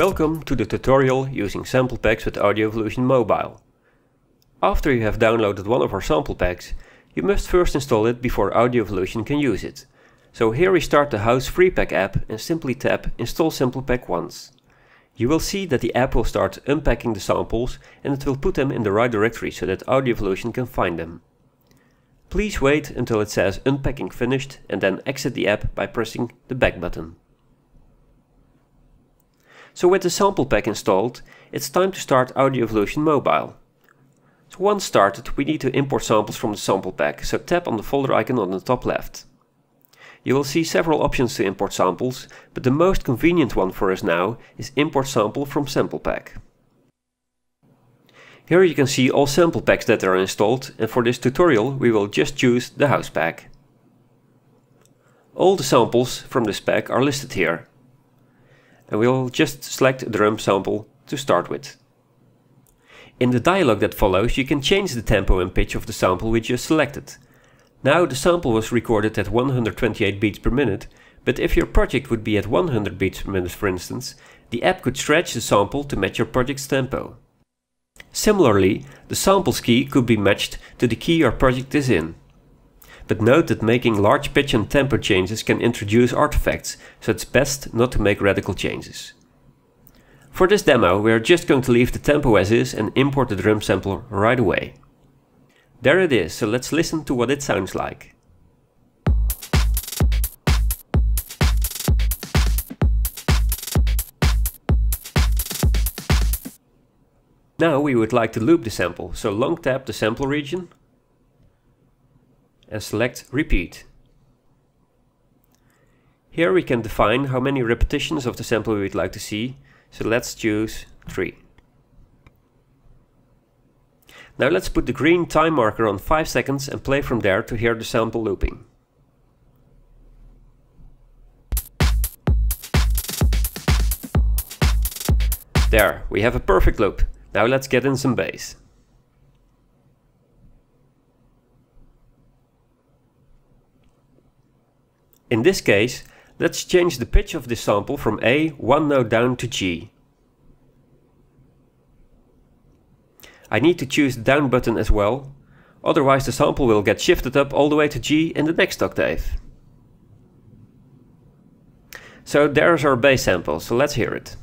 Welcome to the tutorial using sample packs with Audio Evolution Mobile. After you have downloaded one of our sample packs, you must first install it before Audio Evolution can use it. So here we start the House FreePack app and simply tap Install Sample Pack once. You will see that the app will start unpacking the samples and it will put them in the right directory so that Audio Evolution can find them. Please wait until it says unpacking finished and then exit the app by pressing the back button. So with the sample pack installed, it's time to start Audio Evolution Mobile. So once started, we need to import samples from the sample pack, so tap on the folder icon on the top left. You will see several options to import samples, but the most convenient one for us now is import sample from sample pack. Here you can see all sample packs that are installed and for this tutorial we will just choose the house pack. All the samples from this pack are listed here and we'll just select the drum sample to start with. In the dialog that follows you can change the tempo and pitch of the sample we just selected. Now the sample was recorded at 128 beats per minute, but if your project would be at 100 beats per minute for instance, the app could stretch the sample to match your project's tempo. Similarly, the samples key could be matched to the key your project is in. But note that making large pitch and tempo changes can introduce artifacts, so it's best not to make radical changes. For this demo we are just going to leave the tempo as is and import the drum sample right away. There it is, so let's listen to what it sounds like. Now we would like to loop the sample, so long tap the sample region and select repeat. Here we can define how many repetitions of the sample we would like to see, so let's choose 3. Now let's put the green time marker on 5 seconds and play from there to hear the sample looping. There, we have a perfect loop. Now let's get in some bass. In this case, let's change the pitch of this sample from A one note down to G. I need to choose the down button as well, otherwise the sample will get shifted up all the way to G in the next octave. So there's our bass sample, so let's hear it.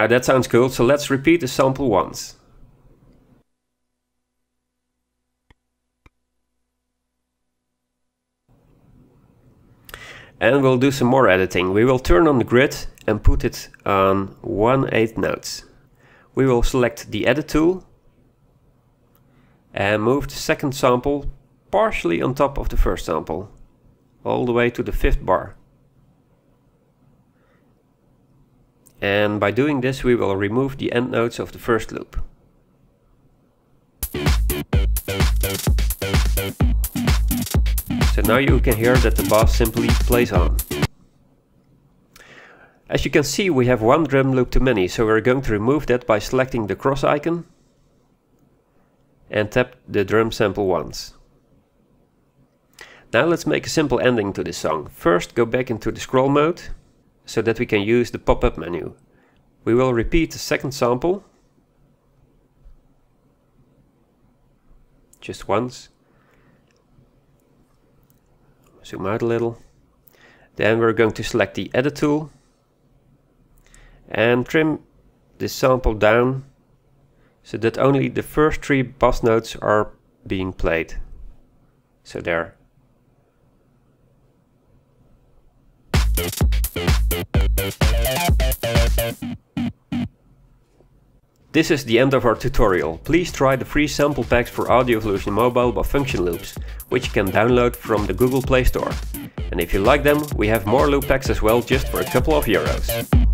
Now that sounds cool, so let's repeat the sample once. And we'll do some more editing. We will turn on the grid and put it on 1 8 notes. We will select the edit tool and move the second sample partially on top of the first sample, all the way to the fifth bar. And by doing this we will remove the end notes of the first loop. So now you can hear that the bass simply plays on. As you can see we have one drum loop too many, so we're going to remove that by selecting the cross icon and tap the drum sample once. Now let's make a simple ending to this song. First go back into the scroll mode so that we can use the pop-up menu. We will repeat the second sample just once. Zoom out a little. Then we're going to select the edit tool and trim this sample down so that only the first three bass notes are being played. So there. This is the end of our tutorial. Please try the free sample packs for Audio Evolution Mobile by Function Loops, which you can download from the Google Play Store. And if you like them, we have more loop packs as well just for a couple of euros.